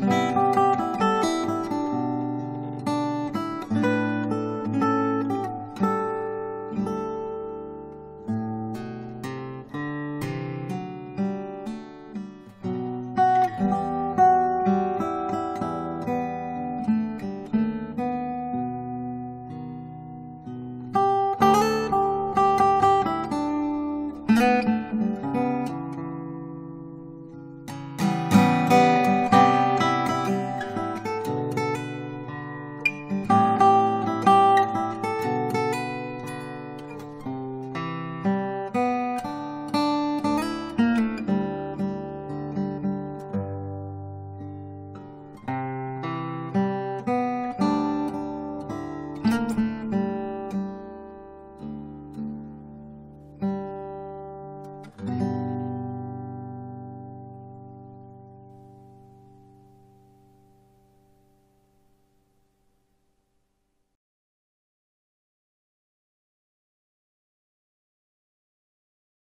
Música